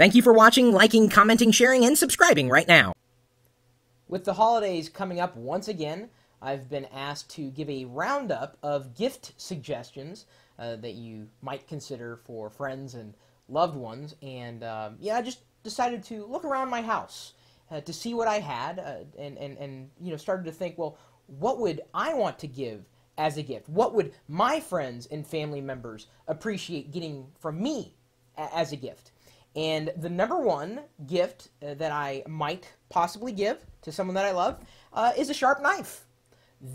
Thank you for watching, liking, commenting, sharing, and subscribing right now. With the holidays coming up once again, I've been asked to give a roundup of gift suggestions uh, that you might consider for friends and loved ones. And um, yeah, I just decided to look around my house uh, to see what I had uh, and, and, and, you know, started to think, well, what would I want to give as a gift? What would my friends and family members appreciate getting from me as a gift? And the number one gift uh, that I might possibly give to someone that I love uh, is a sharp knife.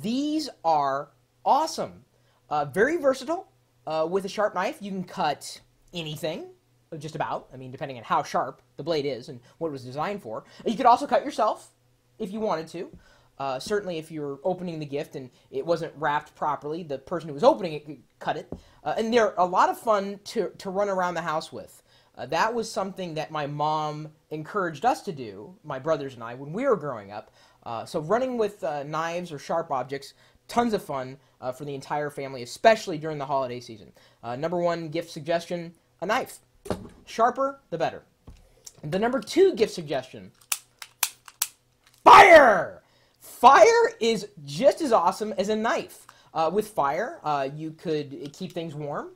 These are awesome. Uh, very versatile. Uh, with a sharp knife, you can cut anything, just about. I mean, depending on how sharp the blade is and what it was designed for. You could also cut yourself if you wanted to. Uh, certainly, if you're opening the gift and it wasn't wrapped properly, the person who was opening it could cut it. Uh, and they're a lot of fun to, to run around the house with. Uh, that was something that my mom encouraged us to do, my brothers and I, when we were growing up. Uh, so running with uh, knives or sharp objects, tons of fun uh, for the entire family, especially during the holiday season. Uh, number one gift suggestion, a knife. Sharper, the better. The number two gift suggestion, fire! Fire is just as awesome as a knife. Uh, with fire, you could keep things warm.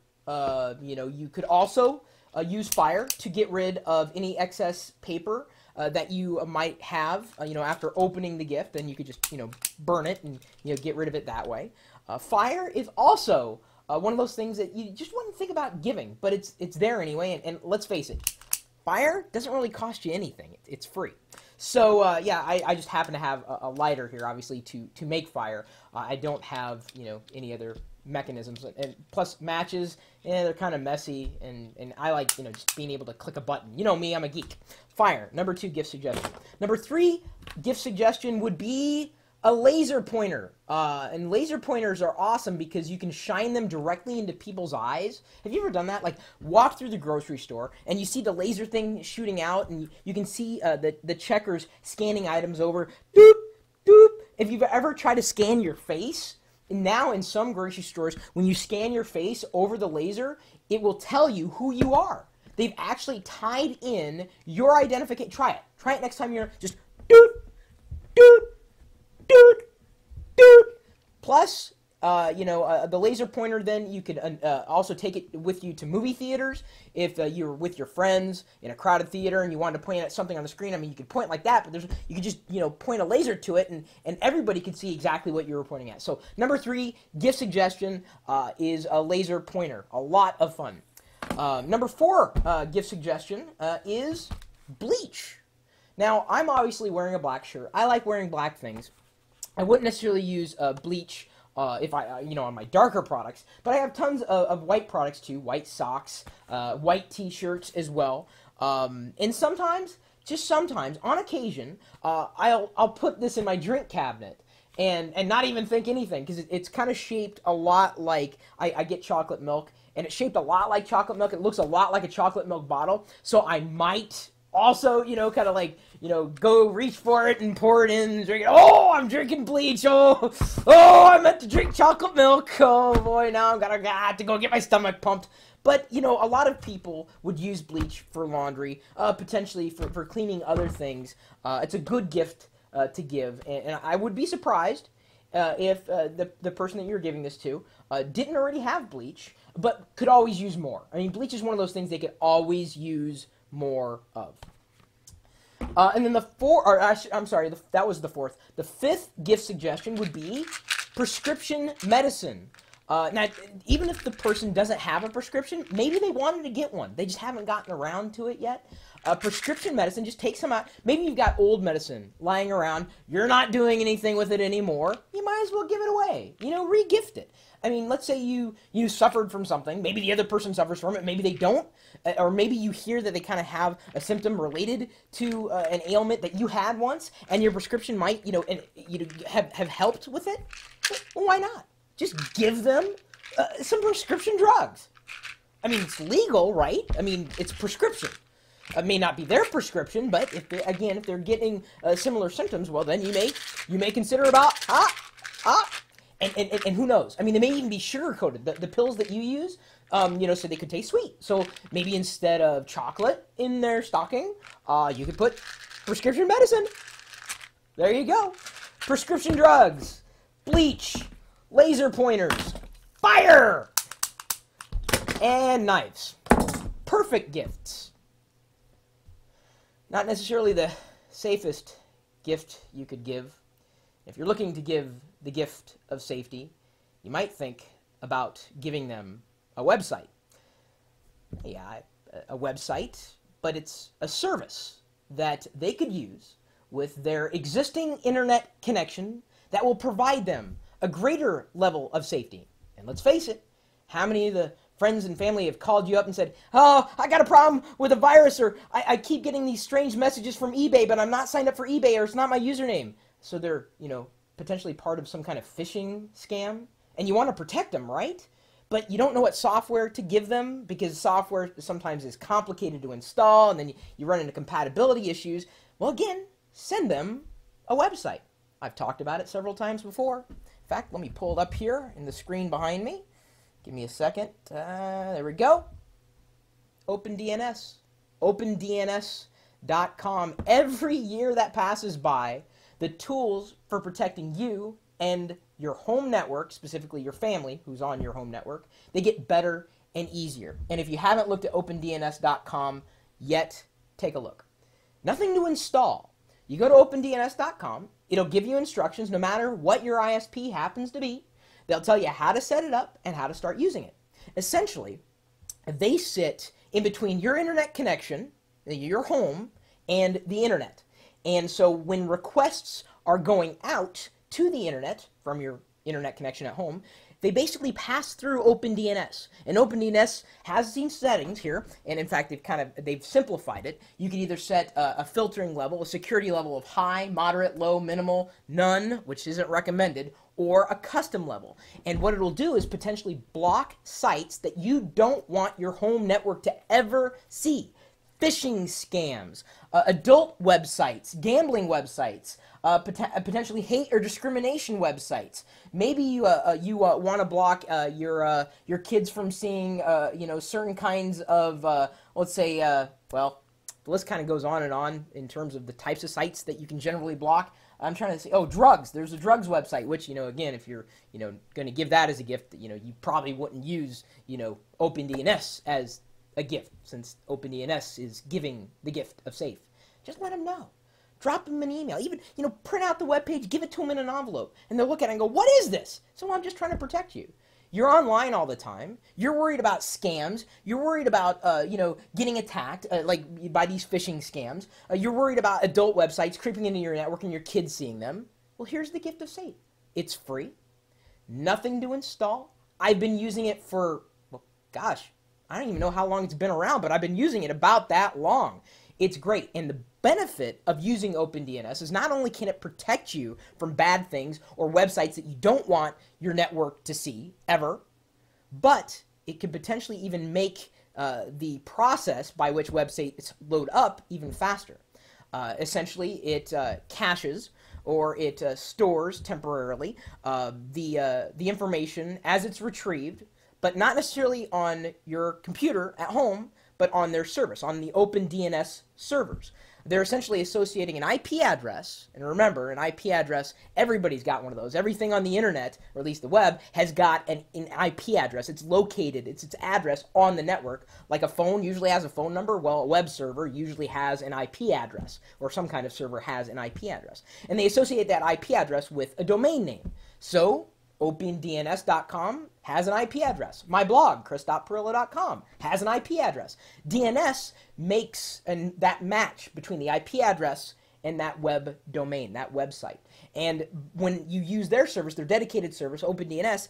you know, you could also uh, use fire to get rid of any excess paper uh, that you might have, uh, you know, after opening the gift, and you could just, you know, burn it and, you know, get rid of it that way. Uh, fire is also uh, one of those things that you just wouldn't think about giving, but it's, it's there anyway, and, and let's face it, fire doesn't really cost you anything. It's free. So uh, yeah, I, I, just happen to have a, a, lighter here, obviously, to, to make fire. Uh, I don't have you know any other mechanisms, and plus matches, yeah, they're kind of messy, and, and I like you know just being able to click a button. You know me, I'm a geek. Fire. Number two gift suggestion. Number three gift suggestion would be a laser pointer. Uh, and laser pointers are awesome because you can shine them directly into people's eyes. Have you ever done that? Like walk through the grocery store and you see the laser thing shooting out, and you, can see uh, the the checkers scanning items over. Doop doop. If you've ever tried to scan your face, now in some grocery stores, when you scan your face over the laser, it will tell you who you are. They've actually tied in your identification. Try it. Try it next time you're just doot, doot, doot, doot. Plus, uh, you know, uh, the laser pointer, then you could uh, uh also take it with you to movie theaters. If uh, you're with your friends in a crowded theater and you wanted to point at something on the screen, I mean, you could point like that, but there's you could just you know point a laser to it, and and everybody could see exactly what you were pointing at. So number three gift suggestion uh, is a laser pointer. A lot of fun. number four gift suggestion is bleach. Now, I'm obviously wearing a black shirt. I like wearing black things. I wouldn't necessarily use bleach uh, if I, uh, you know, on my darker products. But I have tons of, of white products too, white socks, uh, white t-shirts as well. Um, and sometimes, just sometimes, on occasion, uh, I'll, I'll put this in my drink cabinet and, and not even think anything because it, it's kind of shaped a lot like I, I get chocolate milk and it's shaped a lot like chocolate milk. It looks a lot like a chocolate milk bottle. So I might also, you know, kind of like, you know, go reach for it and pour it in and drink it. Oh, I'm drinking bleach. Oh, oh, I meant to drink chocolate milk. Oh boy, now I'm gonna have to go get my stomach pumped. But you know, a lot of people would use bleach for laundry, uh, potentially for, for cleaning other things. Uh, it's a good gift uh, to give, and, and, I would be surprised uh, if uh, the the person that you're giving this to uh, didn't already have bleach, but could always use more. I mean, bleach is one of those things they could always use more of. Uh, and then the four, or I'm sorry, the, that was the fourth. The fifth gift suggestion would be prescription medicine. Uh, now, even if the person doesn't have a prescription, maybe they wanted to get one. They just haven't gotten around to it yet. Uh, prescription medicine, just take some out. Maybe you've got old medicine lying around. You're not doing anything with it anymore. You might as well give it away. You know, re-gift it. I mean, let's say you you suffered from something. Maybe the other person suffers from it. Maybe they don't, uh, or maybe you hear that they kind of have a symptom related to uh, an ailment that you had once, and your prescription might, you know, and you have have helped with it. Well, why not? Just give them uh, some prescription drugs. I mean, it's legal, right? I mean, it's prescription. It may not be their prescription, but if they, again, if they're getting uh, similar symptoms, well, then you may you may consider about ah ah and, and, and who knows? I mean, they may even be sugar coated. The, the pills that you use, Um, you know, so they could taste sweet. So maybe instead of chocolate in their stocking, uh, you could put prescription medicine. There you go. Prescription drugs, bleach, laser pointers, fire, and knives. Perfect gifts. Not necessarily the safest gift you could give. If you're looking to give the gift of safety, you might think about giving them a website. Yeah, a website, but it's a service that they could use with their existing internet connection that will provide them a greater level of safety. And let's face it, how many of the friends and family have called you up and said, Oh, I got a problem with a virus, or I, I, keep getting these strange messages from eBay, but I'm not signed up for eBay, or it's not my username. So they're, you know, potentially part of some kind of phishing scam. And you want to protect them, right? But you don't know what software to give them because software sometimes is complicated to install, and then you, you run into compatibility issues. Well, again, send them a website. I've talked about it several times before. In fact, let me pull it up here in the screen behind me. Give me a second. Uh, there we go. OpenDNS. OpenDNS.com. Every year that passes by, the tools for protecting you and your home network, specifically your family who's on your home network, they get better and easier. And if you haven't looked at OpenDNS.com yet, take a look. Nothing to install. You go to OpenDNS.com. It'll give you instructions no matter what your ISP happens to be. They'll tell you how to set it up and how to start using it. Essentially, they sit in between your internet connection, your home, and the internet. And so when requests are going out to the internet from your internet connection at home, they basically pass through OpenDNS. And OpenDNS has these settings here, and in fact, they've kind of they've simplified it. You can either set a, a, filtering level, a security level of high, moderate, low, minimal, none, which isn't recommended, or a custom level. And what it'll do is potentially block sites that you don't want your home network to ever see. Phishing scams, uh, adult websites, gambling websites, uh, pot- uh, potentially hate or discrimination websites. Maybe you uh, uh you uh, want to block your your kids from seeing you know certain kinds of let's say well the list kind of goes on and on in terms of the types of sites that you can generally block. I'm trying to say, oh, drugs. There's a drugs website, which you know, again, if you're you know going to give that as a gift, you know, you probably wouldn't use you know OpenDNS as a gift since OpenDNS is giving the gift of safe. Just let them know. Drop them an email. Even, you know, print out the web page, give it to them in an envelope. And they'll look at it and go, what is this? So I'm just trying to protect you. You're online all the time. You're worried about scams. You're worried about, uh, you know, getting attacked, uh, like by these phishing scams. Uh, you're worried about adult websites creeping into your network and your kids seeing them. Well, here's the gift of safe. It's free. Nothing to install. I've been using it for, well, gosh, I don't even know how long it's been around, but I've been using it about that long. It's great. And the benefit of using OpenDNS is not only can it protect you from bad things or websites that you don't want your network to see ever, but it could potentially even make uh, the process by which websites load up even faster. Uh, essentially, it uh, caches or it uh, stores temporarily uh, the uh, the information as it's retrieved, but not necessarily on your computer at home, but on their service, on the OpenDNS servers. They're essentially associating an IP address, and remember, an IP address, everybody's got one of those. Everything on the internet, or at least the web, has got an, an IP address. It's located, it's its address on the network. Like a phone usually has a phone number, well, a web server usually has an IP address, or some kind of server has an IP address. And they associate that IP address with a domain name. So, OpenDNS.com has an IP address. My blog, chris.pirillo.com, has an IP address. DNS makes an, that match between the IP address and that web domain, that website. And when you use their service, their dedicated service, OpenDNS,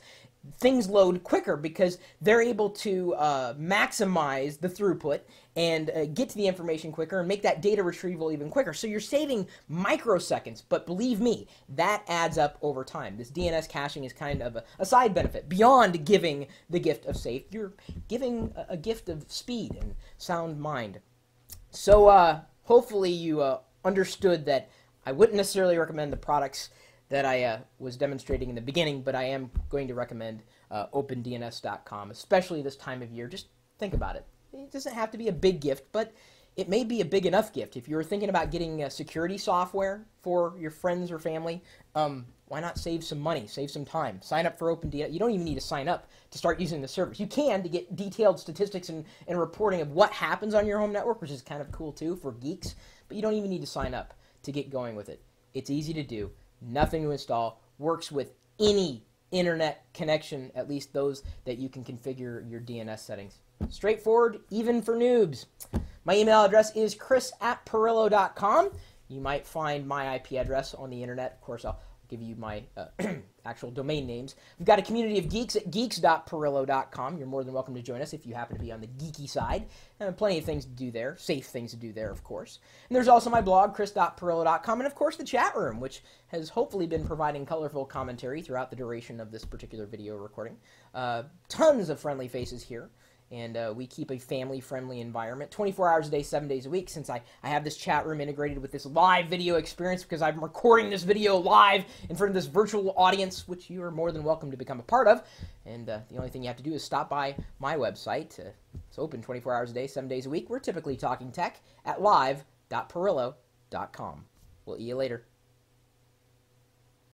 things load quicker because they're able to uh, maximize the throughput and uh, get to the information quicker and make that data retrieval even quicker. So you're saving microseconds, but believe me, that adds up over time. This DNS caching is kind of a, a side benefit. Beyond giving the gift of safe, you're giving a, a gift of speed and sound mind. So uh, hopefully you uh, understood that I wouldn't necessarily recommend the products that I uh, was demonstrating in the beginning, but I am going to recommend uh, opendns.com, especially this time of year. Just think about it. It doesn't have to be a big gift, but it may be a big enough gift. If you're thinking about getting a security software for your friends or family, um, why not save some money, save some time? Sign up for OpenDNS. You don't even need to sign up to start using the service. You can to get detailed statistics and, and reporting of what happens on your home network, which is kind of cool too for geeks, but you don't even need to sign up to get going with it. It's easy to do, nothing to install, works with any internet connection, at least those that you can configure your DNS settings. Straightforward, even for noobs. My email address is chris at pirillo.com. You might find my IP address on the internet. Of course, I'll give you my uh, actual domain names. We've got a community of geeks at geeks.pirillo.com. You're more than welcome to join us if you happen to be on the geeky side. And plenty of things to do there, safe things to do there, of course. And there's also my blog, chris.pirillo.com, and of course the chat room, which has hopefully been providing colorful commentary throughout the duration of this particular video recording. Uh, tons of friendly faces here and uh, we keep a family-friendly environment. 24 hours a day 7 days a week since I, I have this chat room integrated with this live video experience because i'm recording this video live in front of this virtual audience which you are more than welcome to become a part of. And uh, the only thing you have to do is stop by my website. Uh, it's open 24 hours a day 7 days a week. We're typically talking tech at live.pirillo.com we'll see you later